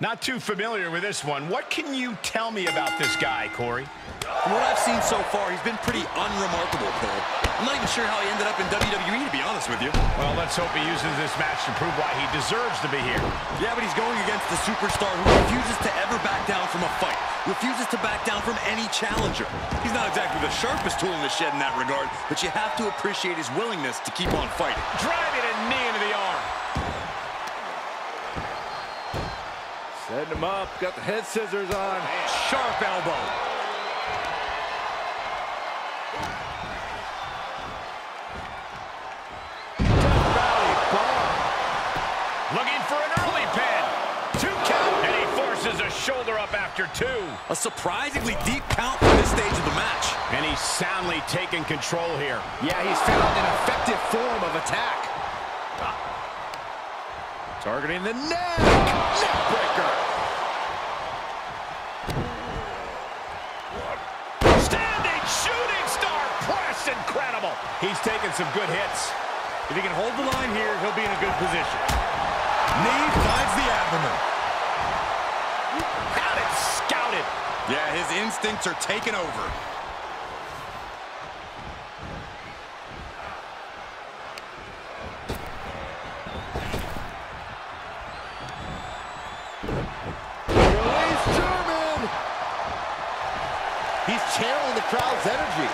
Not too familiar with this one. What can you tell me about this guy, Corey? From what I've seen so far, he's been pretty unremarkable, Cole. I'm not even sure how he ended up in WWE, to be honest with you. Well, let's hope he uses this match to prove why he deserves to be here. Yeah, but he's going against the superstar who refuses to ever back down from a fight, refuses to back down from any challenger. He's not exactly the sharpest tool in the shed in that regard, but you have to appreciate his willingness to keep on fighting. Driving a knee into the arm. Setting him up, got the head scissors on. Sharp elbow. Looking for an early pin. Two count. And he forces a shoulder up after two. A surprisingly deep count for this stage of the match. And he's soundly taking control here. Yeah, he's found an effective form of attack. Ah. Targeting the neck. Neck breaker. Standing shooting star press. Incredible. He's taking some good hits. If he can hold the line here, he'll be in a good position. Knee finds the abdomen. Had it scouted. Yeah, his instincts are taking over. Channeling the crowd's energy.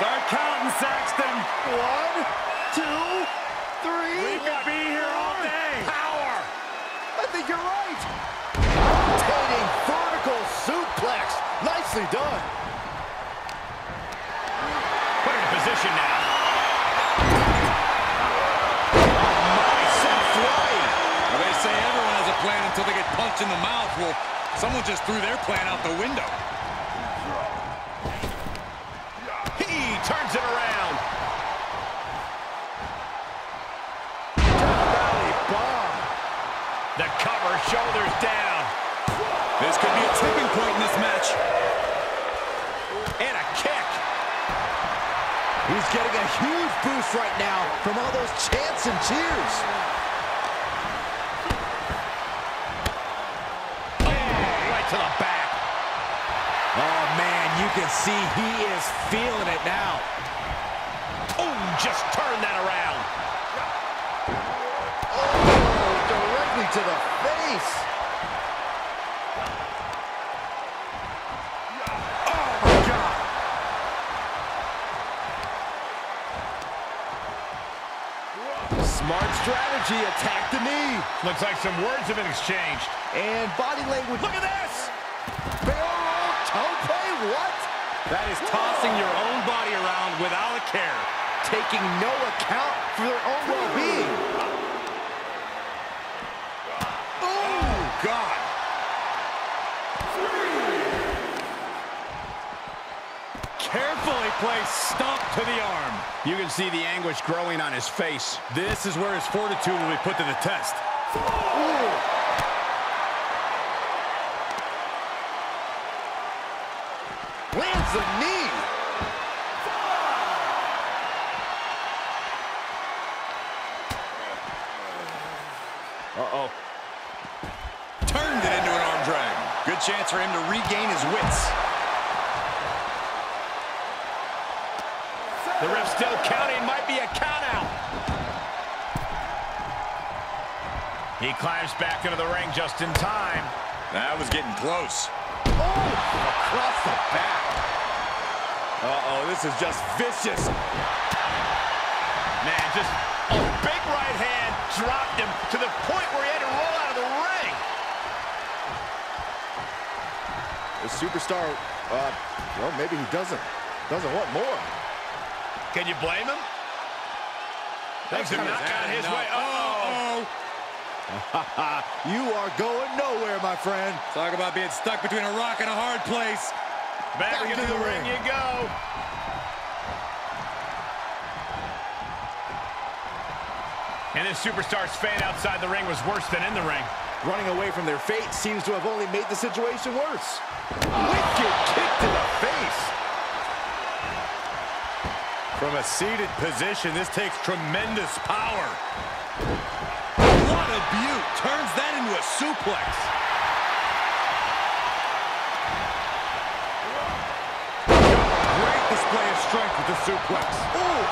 Start counting, Saxton. One, two, three. We could be here all day. Power. I think you're right. Rotating vertical suplex. Nicely done. Put in position now. Well, they say everyone has a plan until they get punched in the mouth. Well, someone just threw their plan out the window. He turns it around. Valley bomb. The cover, shoulders down. This could be a tipping point in this match. And a kick. He's getting a huge boost right now from all those chants and cheers. See he is feeling it now. Oh, just turn that around. Oh, directly to the face. Oh, God. Smart strategy, attack the knee. Looks like some words have been exchanged. And body language. Look at this. Barrel tope, what? That is tossing your own body around without a care. Taking no account for their own well-being. Oh, God. Carefully placed stomp to the arm. You can see the anguish growing on his face. This is where his fortitude will be put to the test. Lands the knee. Uh-oh. Turned it into an arm drag. Good chance for him to regain his wits. The ref still counting. Might be a count out. He climbs back into the ring just in time. That was getting close. Oh, across the back. Uh-oh, this is just vicious. Man, just a big right hand dropped him to the point where he had to roll out of the ring. The superstar, uh, well, maybe he doesn't, doesn't want more. Can you blame him? Things have not gone his way. Uh-oh. you are going nowhere, my friend. Talk about being stuck between a rock and a hard place. Back, Back into the, the ring. ring. you go. And this superstar's fan outside the ring was worse than in the ring. Running away from their fate seems to have only made the situation worse. Wicked kick to the face. From a seated position, this takes tremendous power. What a beaut. Turns that into a suplex. Strength with the suplex. Oof.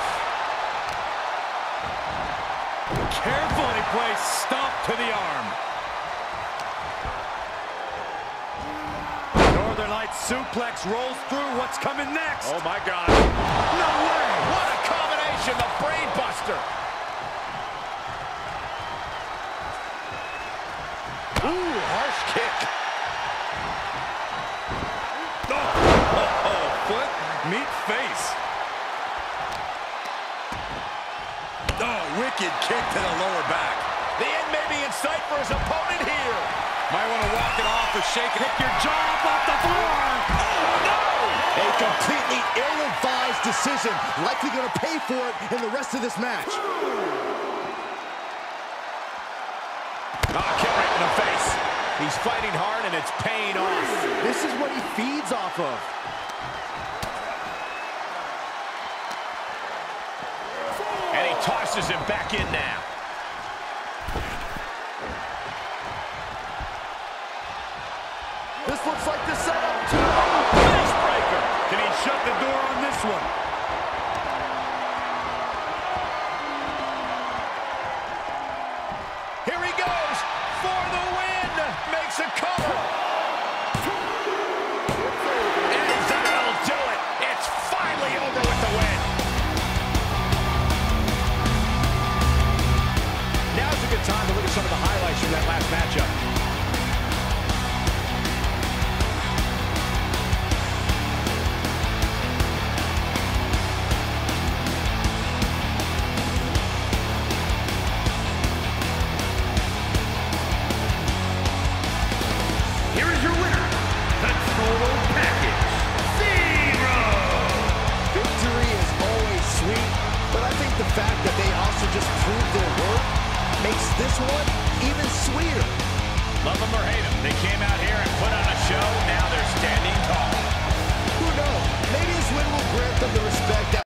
Carefully placed stomp to the arm. Northern Lights suplex rolls through. What's coming next? Oh, my God. No way! What a combination, the brain buster. Ooh, harsh kick. Wicked kick to the lower back. The end may be in sight for his opponent here. Might want to walk it off or shake it. Pick your jaw up off the floor. Oh, no! A completely ill-advised decision. Likely going to pay for it in the rest of this match. Oh, kick right in the face. He's fighting hard, and it's paying off. This is what he feeds off of. And he tosses him back in now. This looks like the setup to... Oh, breaker. Can he shut the door on this one? The fact that they also just proved their worth makes this one even sweeter. Love them or hate them, they came out here and put on a show. Now they're standing tall. Who knows? Maybe this win will grant them the respect that